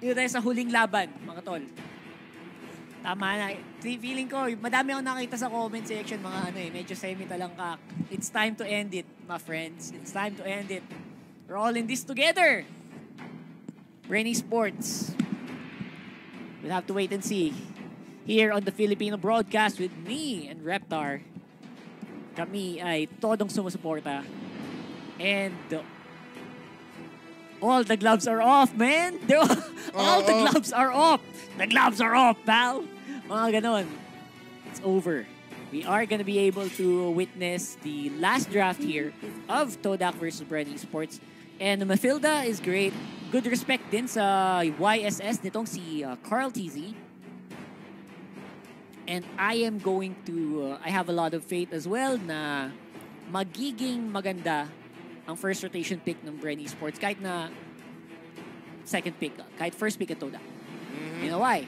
dito tayo sa huling laban, mga tol. Tama na. Feeling ko, madami akong nakita sa comment section, mga ano eh, medyo semi-talangkak. It's time to end it, my friends. It's time to end it. We're all in this together. Brainy Sports. We'll have to wait and see. Here on the Filipino broadcast with me and Reptar. Kami ay todong sumusuporta. And uh, all the gloves are off, man. All, all the gloves are off. The gloves are off, pal. Mga ganon. It's over. We are gonna be able to witness the last draft here of Todak versus Brenny Sports. And Mafilda is great. Good respect din sa YSS nitong si uh, Carl TZ. And I am going to, uh, I have a lot of faith as well na magiging maganda ang first rotation pick ng Brenny Sports kahit na second pick, kahit first pick at Todak. You know why?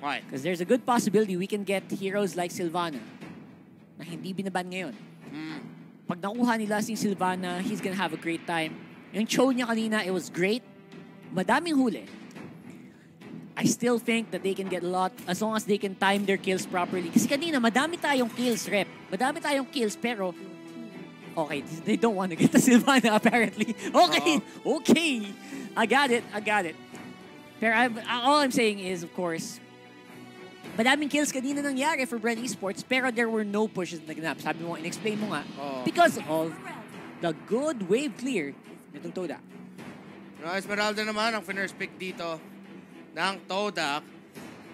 Why? Because there's a good possibility we can get heroes like Silvana na hindi binaban ngayon. Mm. Pag nakuha nila si Silvana, he's gonna have a great time. Yung show niya kanina, it was great. Madaming huli. I still think that they can get a lot as long as they can time their kills properly. Kasi kanina, madami tayong kills, rep. Madami tayong kills, pero okay, they don't want to get the Silvana apparently. Okay, okay. I got it, I got it. Pero I, all I'm saying is, of course, madaming kills kanina nangyari for Brent Esports, pero there were no pushes na naganap. Sabi mo, in-explain mo nga, Oo. because of the good wave clear nitong Toda. No, Esmeralda naman ang first pick dito ng Todak.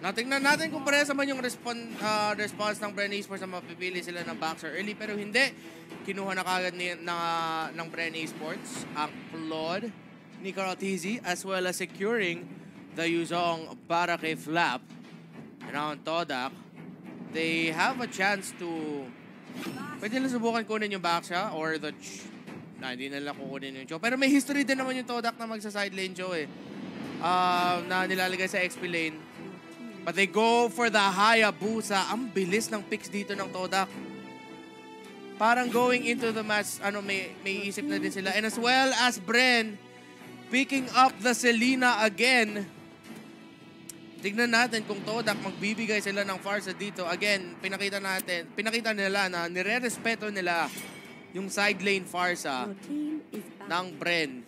Natingnan natin kung parehas naman yung respon, ah, response ng Bren Esports na mapipili sila ng boxer early. Pero hindi. Kinuha na kagad ni, na, ng Bren Esports ang Claude ni Carl Tizzy as well as securing the Yuzong Barake Flap. On Todak, they have a chance to Pwede nila subukan kunin yung Baksha or the na hindi nila kukunin yung Cho. Pero may history din naman yung Todak na magsa-side lane Cho eh. Ah, na nilalagay sa XP lane. But they go for the Hayabusa. Ang bilis ng picks dito ng Todak. Parang going into the match, ano, may, may isip na din sila. And as well as Bren, picking up the Selena again. Tignan natin kung Todak magbibigay sila ng Farsa dito. Again, pinakita natin, pinakita nila na nire-respeto nila yung side lane Farsa ng Bren.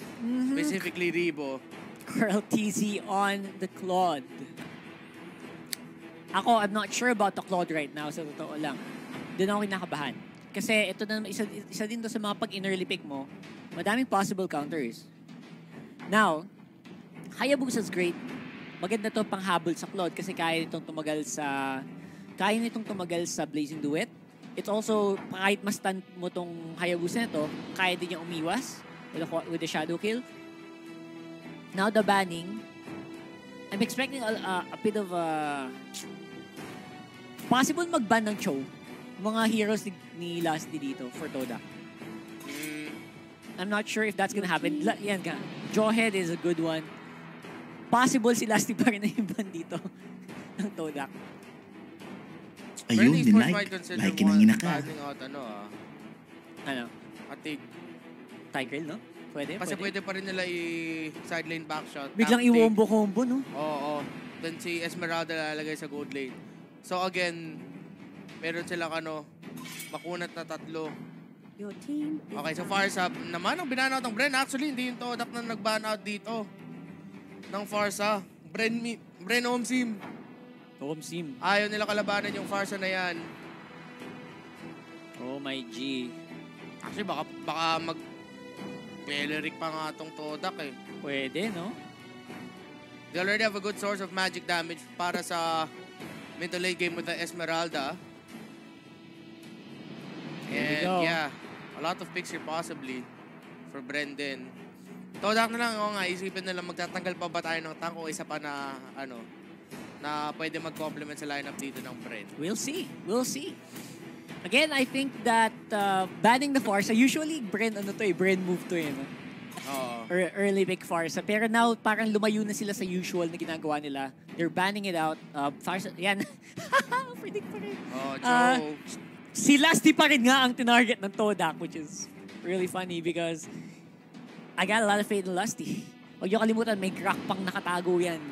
Specifically Ribo. Carl TZ on the Claude. Ako, I'm not sure about the Claude right now, sa totoo lang. Doon ako kinakabahan. Kasi ito na, isa, isa din to sa mga pag-in-early pick mo, madaming possible counters. Now, Hayabusa's great. Maganda to panghabol sa Claude kasi kaya nitong tumagal sa kaya nitong tumagal sa Blazing Duet. It's also, kahit mas stun mo tong Hayabusa na to, kaya din niya umiwas with the, with the Shadow Kill. Now the banning, I'm expecting a, a, a bit of a... Possible mag-ban ng Cho. Mga heroes ni, ni Lasty dito for Toda. I'm not sure if that's gonna happen. La, yan ka. Jawhead is a good one. Possible si Lasty pa rin na yung ban dito ng Todak. Ayun, Bren din like. Like ng ina ka. out, ano ah, Ano? atig. Tiger, no? Pwede, Kasi pwede. pwede pa rin nila i-side lane backshot. Biglang iwombo-combo, no? Oo. Then si Esmeralda lalagay sa gold lane. So again, meron silang ano, makunat na tatlo. Your team is Okay, so Farsa naman ang binanout ng Bren. Actually, hindi yung Todak na nag-ban out dito. Ng Farsa. Bren, mi- Bren Omsim. Home sim. Ayaw nila kalabanan yung Farsa na yan. Oh my G. Actually, baka, baka mag... Peleric pa nga tong Todak eh. Pwede, no? They already have a good source of magic damage para sa mid to late game with the Esmeralda. And go. yeah, a lot of picks here possibly for Brendan. Todak na lang, oo nga, isipin nila magtatanggal pa ba tayo ng tank o isa pa na, ano, na pwede mag-complement sa lineup dito ng Bren. We'll see. We'll see. Again, I think that uh, banning the Farsa, usually Bren, ano to eh, Bren move to eh, no? Oo. Or early pick Farsa. Pero now, parang lumayo na sila sa usual na ginagawa nila. They're banning it out. Uh, Farsa, yan. Predict pa rin. Oh, Ah, Joe. Si Lasty pa rin nga ang tinarget ng Todak, which is really funny because I got a lot of faith in Lusty. Huwag niyo kalimutan, may crack pang nakatago yan.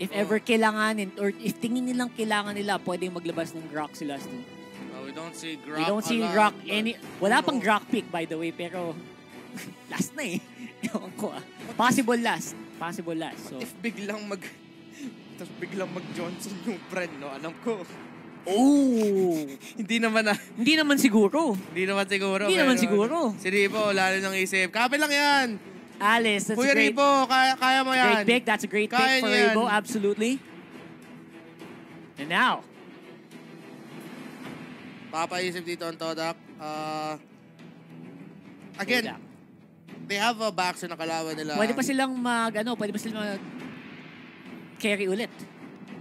If Oh. ever kailanganin, or if tingin nilang kailangan nila, pwedeng maglabas ng Grok si Lusty. Oh, we don't see Grok We don't see Grok any... Wala pang? Grok pick, by the way, pero last na eh. Ewan ko ah. Possible last. Possible last. So, If biglang mag... Tapos biglang mag-Johnson yung friend, no? Alam ko. Oh! Hindi naman na... Hindi naman siguro. Hindi naman siguro. Hindi naman siguro. Si Ripo, lalo nang isip. Kape lang yan. Alice, that's Kuya a great, Ripo, kaya, kaya mo yan. great pick. That's a great Kaya pick for niya yan. Rebo, absolutely. And now, Papaisip dito ang Todak. Uh, again, Kodak. they have a boxer na kalaban nila. pwede pa silang mag, ano, pwede pa silang mag carry ulit.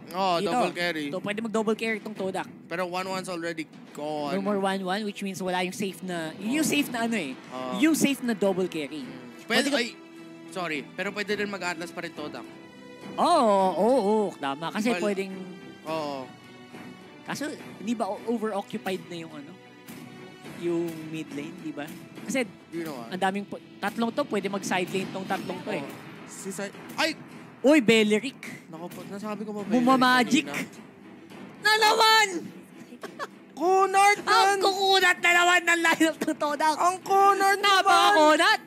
Oo, Dito. Oh, double carry. So, pwede mag-double carry itong Todak. Pero 1-1's already gone. No more 1-1, which means wala yung safe na, yun yung safe na ano eh. Oo. Yung safe na double carry. Pwede, Pwede ka- ay, sorry. Pero pwede rin mag-atlas pa rin Todak. Oo, oo, oo, tama. Kasi Well, pwedeng, Oo. kaso hindi ba over-occupied na yung ano? Yung mid lane, di ba? Kasi You know ang daming, tatlong to, pwede mag-side lane tong tatlong to eh. Oo. Si. Ay! Uy, Belleric! Naku po, nasabi ko ba ba? Bumamagic! Na naman! Kunard Ang kukunat na naman ng lineup ng Todak! Ang Kunard Napakakunat!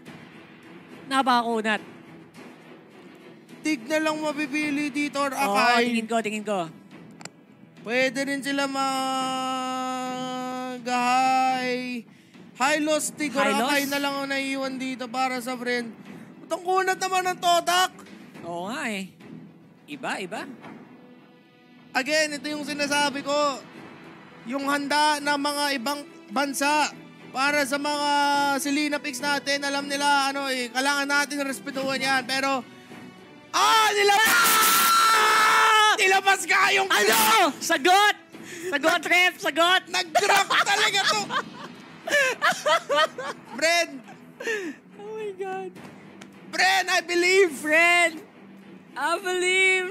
Napakakunat! Tig na lang mapipili dito or Oo, Akay. tingin ko, tingin ko. Pwede rin sila mag-high. High loss tig or High loss? Akay na lang ang naiiwan dito para sa friend. Itong kunat naman ng Todak. Oo nga eh. Iba, iba. Again, ito yung sinasabi ko. Yung handa ng mga ibang bansa para sa mga Selena picks natin, alam nila, ano eh, kailangan natin respetuhan yan. Pero, ah, nilabas! Nilabas ka yung Ano? Sagot! Sagot, ref! Sagot! Nag-drop talaga to! Bren! Oh my God. Bren, I believe! Friend! I believe!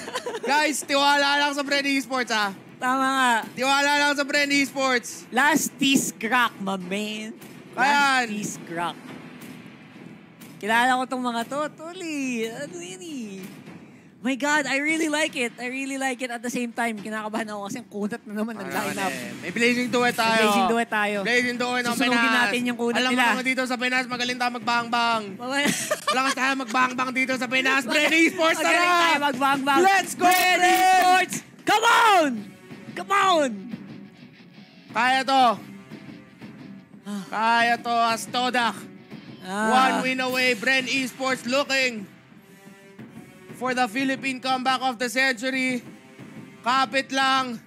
Guys, tiwala lang sa Bren Esports, ha? Tama nga. Tiwala lang sa Bren Esports. Last piece crack, my man. Ayan. Last piece crack. Kilala ko tong mga to. Tuli, ano yun eh. My God, I really like it. I really like it. At the same time, kinakabahan ako kasi ang kunat na naman ng lineup. eh. May blazing duet tayo. May blazing duet tayo. Blazing duet ng Susunugin Pinas. natin yung kunat Alam nila. mo naman dito sa Pinas, magaling tayo magbang-bang. Malakas tayo magbang-bang dito sa Pinas. Bren Esports, Magaling tayo tara! magbang-bang. Let's go, Red! Esports! Come on! Come on! Kaya to. Kaya to, Astodak. Ah. One win away, Bren Esports looking for the Philippine comeback of the century. Kapit lang.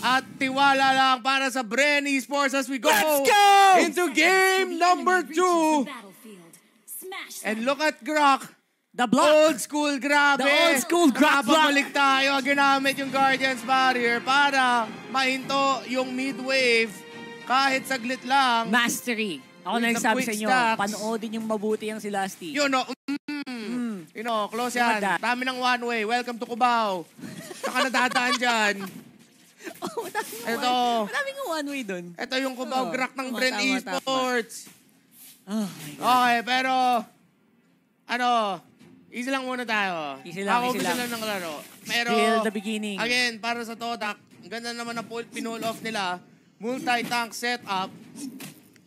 At tiwala lang para sa Bren Esports as we go, Let's go! into game number two. And look at Grok. The block. Old school, grabe. The old school block. Nakapabalik tayo. Ginamit yung Guardians Barrier para mahinto yung mid-wave kahit saglit lang. Mastery. Ako na nagsabi sa inyo, stacks. panoodin yung mabuti yung si Lasty. You know, mm, you know, close yan. Dami ng one way. Welcome to Cubao. Saka nadadaan dyan. oh, madaming Ito. one- Madaming one way dun. Ito yung Cubao Oh, Grak ng tama, Brent tama, Esports. Oh my God. Okay, pero, ano, easy lang muna tayo. Easy lang, Ako easy gusto lang. lang ng laro. Pero, Still the beginning. again, para sa Todak, ang ganda naman na pull, pinull off nila. Multi-tank setup.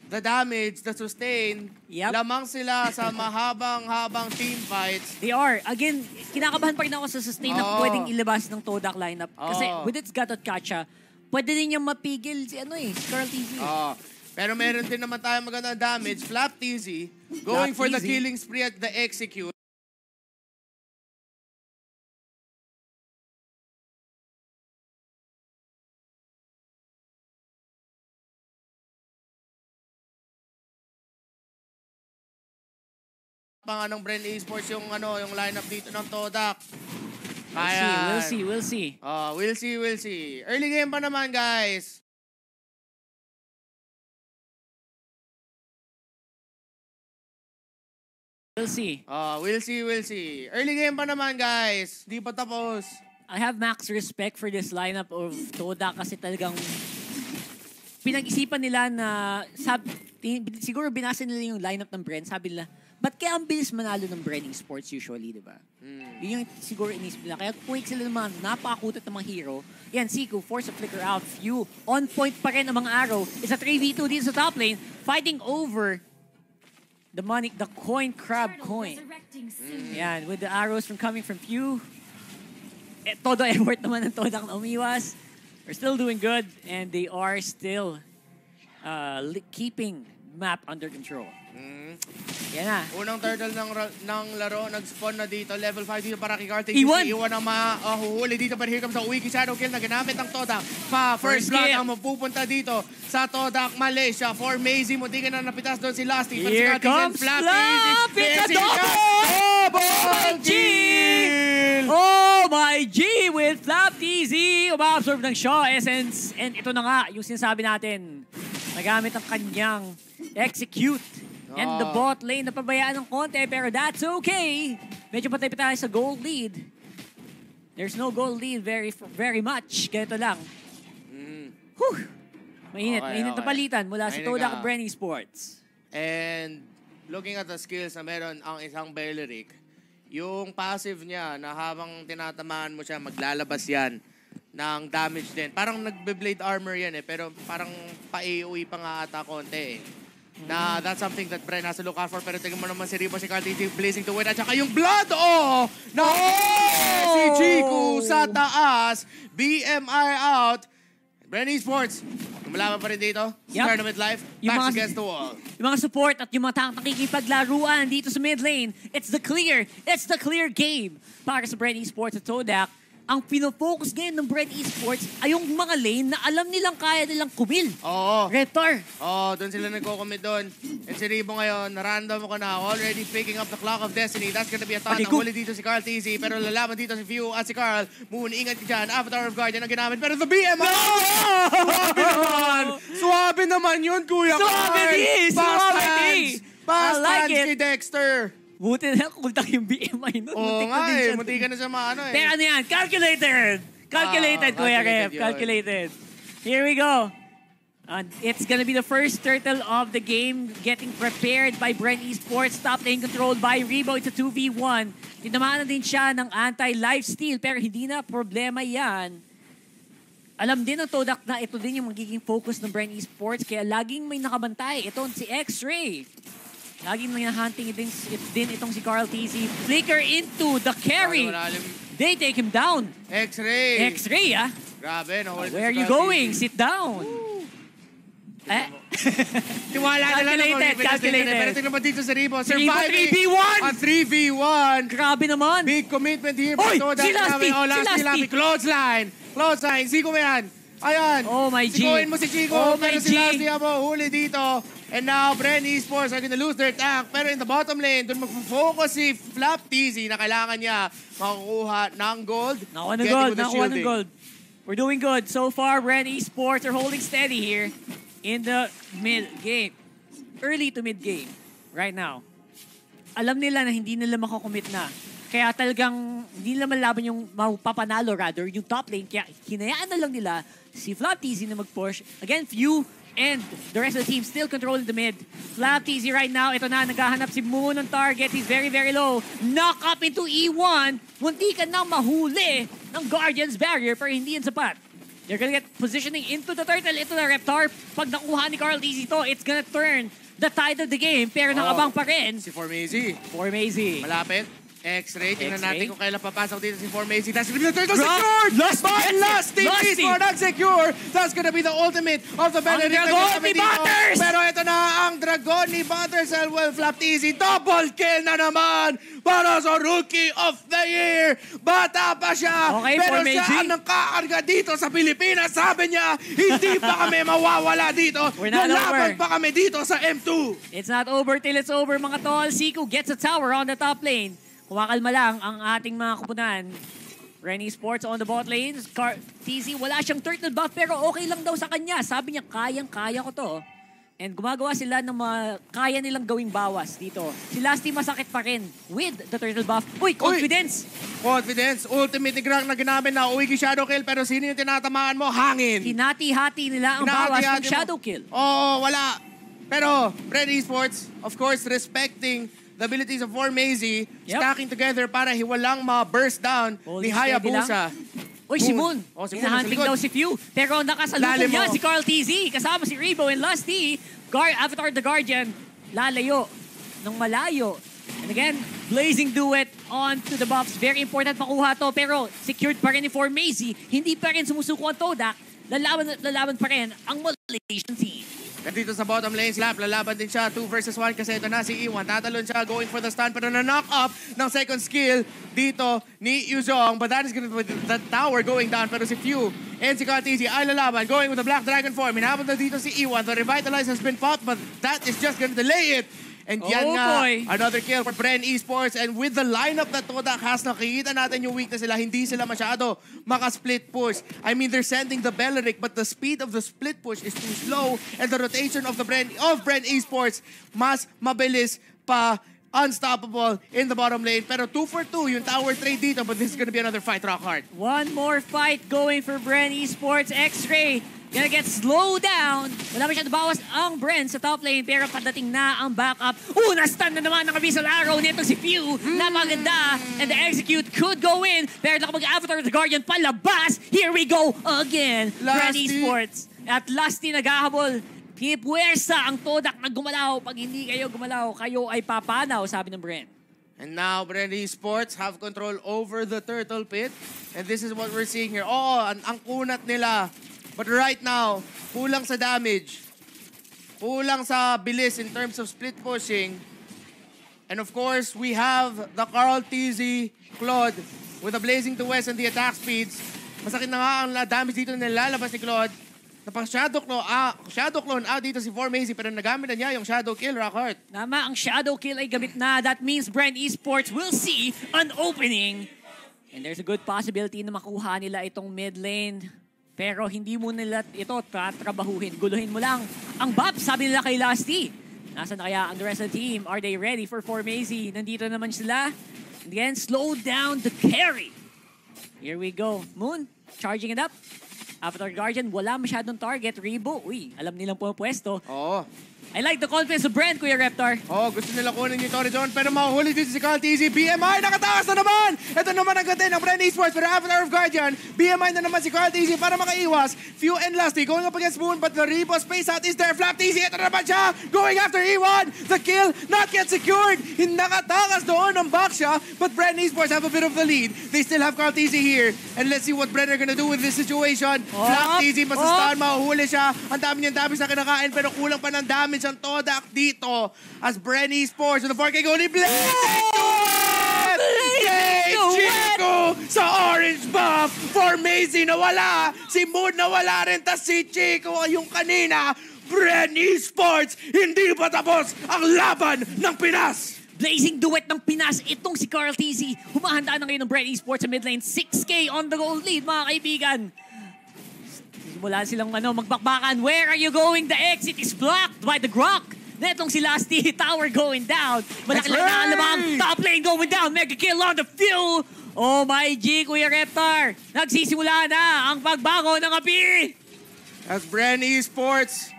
The damage, the sustain. Yep. Lamang sila sa mahabang-habang team fights. They are. Again, kinakabahan pa rin ako sa sustain na Oo. pwedeng ilabas ng Todak lineup. Kasi Oo. with its Gatot Kacha, pwede din niyang mapigil si ano eh, Carl TV. Oh. Pero meron din naman tayo magandang damage. Flap TZ, going for the TZ. killing spree at the execute. Pang anong Bren Esports yung ano yung lineup dito ng Todak. We'll see, we'll see, we'll see. Oh, we'll see, we'll see. Early game pa naman, guys. We'll see. Oh, we'll see, we'll see. Early game pa naman, guys. Di pa tapos. I have max respect for this lineup of Todak kasi talagang pinag-isipan nila na sab, siguro binasa nila yung lineup ng Bren, sabi nila, ba't kaya ang bilis manalo ng Brenning Sports usually, di ba? Yun yung siguro inisip nila. Kaya quick sila ng mga napakakutot ng mga hero. Yan, Siku, force a flicker out. Few, on point pa rin ang mga arrow. It's a 3v2 dito sa top lane, fighting over the money, the coin crab coin. Yan, with the arrows from coming from Few. Eh, todo effort naman ng Todak na umiwas. They're still doing good and they are still uh, keeping map under control. Yan na. Unang turtle ng, ng laro, nag-spawn na dito. Level 5 dito para kay Carting. Iwan. Iwan ang mahuhuli dito. But here comes a wiki shadow kill na ginamit ng Todak. Pa, first First blood ang mapupunta dito sa Todak, Malaysia. For Mazy, munti ka na napitas doon si Lasty. Si Here and comes Flappy. Flap! It's a double! Double kill! Oh my G with Flap TZ! Uma-absorb ng Shaw Essence. And ito na nga, yung sinasabi natin. Nagamit ang kanyang execute. And the Ah. bot lane na pabayaan ng konti, pero that's okay. Medyo patay pa tayo sa gold lead. There's no gold lead very very much. Ganito lang. Whew! Mainit, Okay, mainit na okay. palitan mula sa Mainit Todak ka. Brenny Sports. And looking at the skills na meron ang isang Beleric, yung passive niya na habang tinatamaan mo siya, maglalabas yan ng damage din. Parang nagbe-blade armor yan eh, pero parang pa-AOE pa nga ata konti eh. Na that's something that Bren has to look out for. Pero tingnan mo naman si Ribo, si Carl TT blazing to win. At saka yung blood, oh! Na si Chiku sa taas. BMI out. Bren Esports, lumalaban pa rin dito. Yup. Tournament life, Yung backs mga- against the wall. Yung mga support at yung mga nakikipaglaruan dito sa mid lane, it's the clear, it's the clear game para sa Brent Esports at Todak. Ang pinofocus ngayon ng Brent Esports ay yung mga lane na alam nilang kaya nilang kumil. Oo. Reptar. Oo, doon sila nagko-commit doon. And si Ribo ngayon, random ko na, already picking up the clock of destiny. That's gonna be a ton. Ang huli dito si Carl TZ, pero lalaban dito si Few at si Carl. Moon, ingat ka dyan. Avatar of Guardian ang ginamit. Pero the BM! Swabe naman! Swabe naman yun, Kuya Swabe Carl! di! Fast Swabe hands! di! Fast I like kay Dexter! Buti na lang kultak yung BMI nun. Oo Muntik na nga din eh, siya. munti ka na sa maano eh. Pero ano yan? Calculated! Calculated, Ah, Kuya calculated yun. Calculated. Here we go. And it's gonna be the first turtle of the game getting prepared by Brent Esports. Top lane controlled by Rebo. It's a 2v1. Tinamaan na din siya ng anti-lifesteal pero hindi na problema yan. Alam din ng Todak na ito din yung magiging focus ng Brent Esports kaya laging may nakabantay. Ito si X-Ray. Laging hunting din, din itong si Carl TZ. Flicker into the carry. They take him down. X-ray! X-ray, ah. Grabe, no? Where are you going? Sit down. Eh? Tiwala na lang Calculated, calculated. Pero tingnan mo dito sa Ribo. Si Ribo, Surviving 3v1! A 3v1. Grabe naman. Big commitment here. Oy, si Lasty, Oh, si Lasty, Lasty. Clothesline. Clothesline. Siko mo yan. Ayan. Oh, my G. Sikoin mo si Chico. Oh, pero my si G. Lasty abo, huli dito. And now, Bren Esports are gonna lose their tank. Pero in the bottom lane, doon mag-focus si Flap TZ na kailangan niya makukuha ng gold. Nakuha ng gold, nakuha ng gold. We're doing good. So far, Ren Esports are holding steady here in the mid game. Early to mid game right now. Alam nila na hindi nila makakommit na. Kaya talagang hindi nila malaban yung mapapanalo rather yung top lane. Kaya hinayaan na lang nila si Flap TZ na mag-push. Again, few and the rest of the team still controlling the mid. Flap TZ right now, ito na, naghahanap si Moon ng target. He's very, very low. Knock up into E1. Munti ka nang mahuli ng Guardian's Barrier pero hindi yan sapat. They're gonna get positioning into the turtle. Ito na Reptar. Pag nakuha ni Carl TZ to, it's gonna turn the tide of the game. Pero nakabang pa rin Si Formazy. for Mazy. Malapit. X-ray. Tingnan X-ray. natin kung kailan papasok dito si Formacy. That's gonna be the turtle Drop. secured! Lusty By it. Lusty! Lusty. Please for secure! That's gonna be the ultimate of the Benedict. Dragon na ginamit ni. Butters! Pero ito na ang Dragon ni Butters. and Well, flapped easy. Double kill na naman para sa Rookie of the Year. Bata pa siya. Okay, pero Formacy. siya ang nakakarga dito sa Pilipinas. Sabi niya, hindi pa kami mawawala dito. We're not Lalaban over. pa kami dito sa M2. It's not over till it's over, mga tol. Siku gets a tower on the top lane. Kumakalma lang ang ating mga kupunan. Renny Sports on the bot lane. Car TZ, wala siyang turtle buff pero okay lang daw sa kanya. Sabi niya, kayang-kaya ko to. And gumagawa sila ng mga kaya nilang gawing bawas dito. Si Lasty masakit pa rin with the turtle buff. Uy, confidence! Confidence, ultimate ni Grank na ginamit na uwi kay Shadow Kill pero sino yung tinatamaan mo? Hangin. Hinati-hati nila ang bawas ng mo. shadow kill. Oo, wala. Pero, Red Esports, of course, respecting the abilities of Formazy, Yep. stacking together para hiwalang ma-burst down Holding ni Hayabusa. Uy, si Moon. Oh, si Moon. Hinahunting daw si Few. Pero nakasalubong niya mo. si Carl TZ. Kasama si Rebo and Lusty. Gar Avatar the Guardian. Lalayo. Ng malayo. And again, blazing duet on to the buffs. Very important makuha to. Pero secured pa rin ni Formazy. Hindi pa rin sumusuko ang Todak. Lalaban, lalaban pa rin ang Malaysian team. Dito sa bottom lane, Slap, lalaban din siya. 2 versus 1 kasi ito na si Iwan. Tatalon siya, going for the stun, pero na-knock up ng second skill dito ni Yuzong. But that is gonna be the tower going down. Pero si Few and si Katizi ay lalaban, going with the Black Dragon form. Hinabot na dito si Iwan. The Revitalize has been popped, but that is just gonna delay it. And yan Oh, nga, boy. another kill for Bren Esports. And with the lineup that Todak has, nakikita natin yung weakness nila. Hindi sila masyado maka-split push. I mean, they're sending the Belleric, but the speed of the split push is too slow. And the rotation of the Bren, of Bren Esports, mas mabilis pa unstoppable in the bottom lane. Pero 2 for 2 yung tower trade dito, but this is gonna be another fight, Rockhard. One more fight going for Bren Esports. X-Ray gonna get slowed down. Wala masyado bawas ang Bren sa top lane pero padating na ang backup. Una stun na naman ng Abyssal Arrow nito si Few. Napaganda. And the execute could go in. Pero nakapag-avatar the Guardian palabas. Here we go again. Bren. Esports. At Lusty naghahabol. Pinipuwersa ang Todak na gumalaw. Pag hindi kayo gumalaw, kayo ay papanaw, sabi ng Bren. And now, Bren Esports have control over the turtle pit. And this is what we're seeing here. Oh, ang, ang kunat nila. But right now, kulang sa damage. Kulang sa bilis in terms of split pushing. And of course, we have the Carl TZ Claude with the Blazing to West and the attack speeds. Masakit na nga ang damage dito na nilalabas ni Claude. Napang-shadow clone, ah, shadow clone out dito si Formazy pero nagamit na niya yung shadow kill, Rockhart. Tama, ang shadow kill ay gamit na. That means Brand Esports will see an opening. And there's a good possibility na makuha nila itong mid lane. Pero hindi mo nila ito tatrabahuhin. Guluhin mo lang. Ang buff, sabi nila kay Lasty. Nasaan na kaya ang rest of the team? Are they ready for Formazy? Nandito naman sila. And again, slow down the carry. Here we go. Moon, charging it up. Avatar Guardian, wala masyadong target. Rebo, uy, alam nilang pumapwesto. Oo. I like the confidence of Brent, Kuya Reptar. Oh, gusto nila kunin yung Torre John pero mahuli dito si Carl TZ. BMI nakatakas na naman! Ito naman ang ganda ng Brand Esports pero Avatar of Guardian. BMI na naman si Carl TZ para makaiwas. Few and Lusty going up against Moon but the Repo space out is there. Flap TZ, ito na naman siya! Going after E1! The kill not yet secured! Nakatakas doon ng back siya but Brand Esports have a bit of the lead. They still have Carl TZ here. And let's see what Brand are gonna do with this situation. Flap TZ, up. masastaan, mahuhuli siya. Ang dami niyang damage na kinakain pero kulang pa ng damage ang Todak dito as Bren Esports with the 4K goal ni! Chico sa orange buff for Mazy na wala. Si Moon na wala rin. Tas si Chico yung kanina. Bren Esports, hindi pa tapos ang laban ng Pinas. Blazing duet ng Pinas. Itong si Carl TZ. Humahanda na ngayon ng Brent Esports sa mid lane. 6K on the goal lead, mga kaibigan. Simula silang ano, magbakbakan. Where are you going? The exit is blocked by the Grok. Netong si Lasty, tower going down. Malaki lang na alamang. Top lane going down. Mega kill on the fuel. Oh my G, Kuya Reptar. Nagsisimula na ang pagbago ng api. As Bren Esports,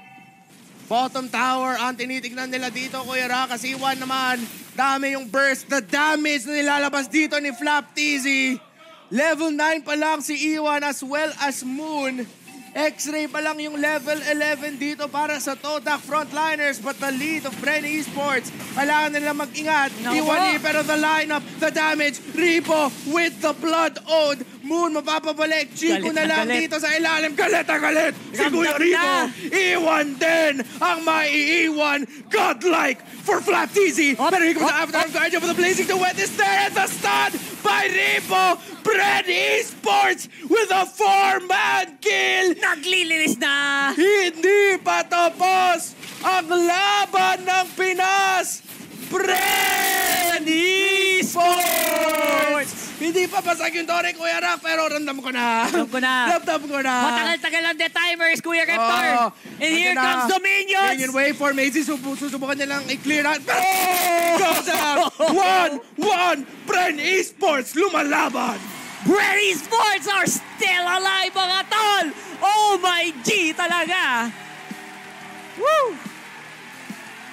bottom tower ang tinitignan nila dito, Kuya Ra. Kasi one naman, dami yung burst. The damage na nilalabas dito ni Flap TZ. Level 9 pa lang si Iwan as well as Moon. X-ray pa lang yung level 11 dito para sa Todak frontliners but the lead of Bren Esports. Kailangan nila mag-ingat. Naku Iwan po. ni pero the lineup, the damage, Repo with the blood ode. Moon mapapabalik. Chico Galit na lang galit. dito sa ilalim. Galit na galit. Si Kuya. Rico. Iwan din ang maiiwan. Godlike for Flap TZ. Pero here comes the Avatar of Guardian for the Blazing Duet is there. And the stun by Ripo. Brad Esports with a four-man kill. Naglilinis na. Hindi pa tapos ang laban ng Pinas. Bren Esports! Hindi pa basag yung Dore, Kuya Rock, pero ramdam ko na. Ramdam ko na. Ramdam ko na. Matagal-tagal ang the timers, Kuya Raptor. Oo. And here na. comes the minions. Minion waveform, Macy, subu susubukan niya lang i-clear out. Pero, goes down. One, one, Bren Esports, lumalaban. Brady Sports are still alive, mga tol! Oh my G talaga! Woo!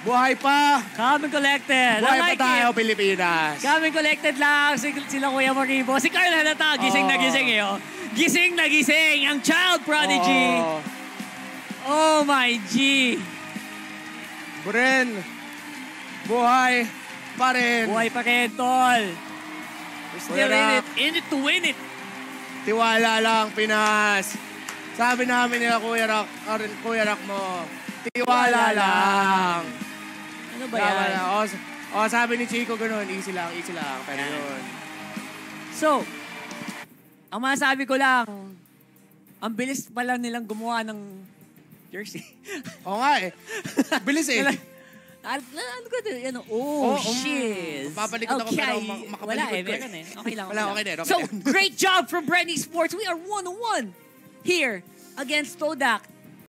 Buhay pa. And collected. Buhay I like pa tayo, it. Pilipinas. And collected lang si, sila Kuya Maribo. Si Carl halata, gising na Oo. gising eh. oh. Gising na gising, ang child prodigy. Oo. Oh my G! Bren, buhay pa rin. Buhay pa rin, tol. We're still in it. In it to win it. Tiwala lang, Pinas. Sabi namin nila, Kuya Rock, Kuya Rock mo, tiwala lang. Ano ba yan? lang. O, o, sabi ni Chico ganun, easy lang, easy lang. Pero Yan. yun. So, ang masasabi ko lang, ang bilis pa lang nilang gumawa ng jersey. Oo nga eh. Bilis eh. Ano, ano ko din? Ano? Oh, Oh, um, shit. mapapalikod ako, pero mak- makapalikod Wala eh, eh. meron eh. Okay lang. Wala, okay din, okay so, great job from Brenny Sports. We are one-on-one here against Todak.